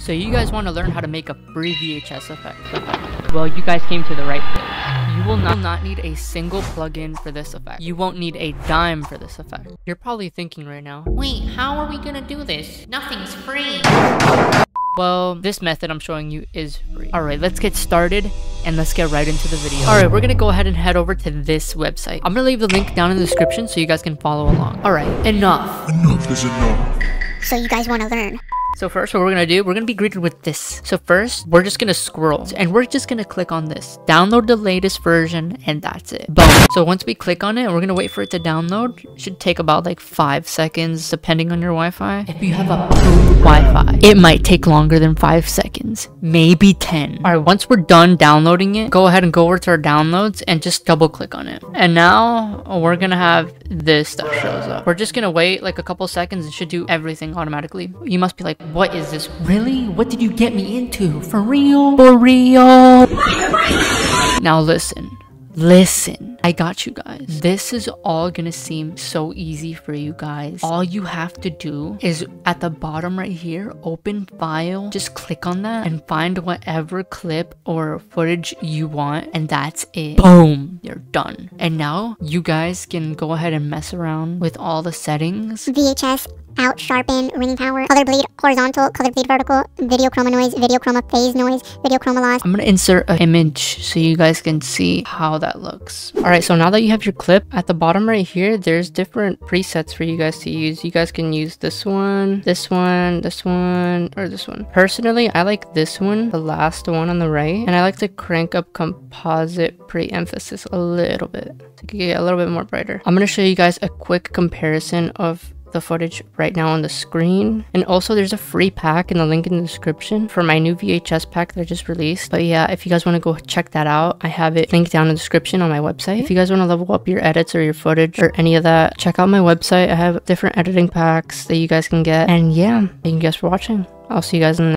So you guys want to learn how to make a free VHS effect? Well, you guys came to the right place. You will not, not need a single plugin for this effect. You won't need a dime for this effect. You're probably thinking right now, Wait, how are we gonna do this? Nothing's free. well, this method I'm showing you is free. Alright, let's get started and let's get right into the video. Alright, we're gonna go ahead and head over to this website. I'm gonna leave the link down in the description so you guys can follow along. Alright, enough. Enough is enough. So you guys want to learn. So first what we're gonna do, we're gonna be greeted with this. So first, we're just gonna scroll and we're just gonna click on this. Download the latest version and that's it. Boom. So once we click on it, we're gonna wait for it to download. It should take about like five seconds depending on your Wi-Fi. If you have approved Wi-Fi, it might take longer than five seconds, maybe 10. All right, once we're done downloading it, go ahead and go over to our downloads and just double click on it. And now we're gonna have this stuff shows up. We're just gonna wait like a couple seconds. It should do everything automatically. You must be like, what is this? Really? What did you get me into? For real? For real? Now listen. Listen, I got you guys. Mm-hmm. This is all gonna seem so easy for you guys. All you have to do is at the bottom right here, open file, just click on that and find whatever clip or footage you want, and that's it. Boom, you're done. And now you guys can go ahead and mess around with all the settings. VHS, out, sharpen, ringing power, color bleed horizontal, color bleed vertical, video chroma noise, video chroma phase noise, video chroma loss. I'm gonna insert an image so you guys can see how that looks. All right, so now that you have your clip, at the bottom right here, there's different presets for you guys to use. You guys can use this one, this one, this one, or this one. Personally, I like this one, the last one on the right, and I like to crank up composite pre-emphasis a little bit to get a little bit more brighter. I'm gonna show you guys a quick comparison of the footage right now on the screen. And also there's a free pack in the link in the description for my new VHS pack that I just released. But yeah, if you guys want to go check that out, I have it linked down in the description on my website. If you guys want to level up your edits or your footage or any of that, check out my website. I have different editing packs that you guys can get. And yeah, thank you guys for watching. I'll see you guys in the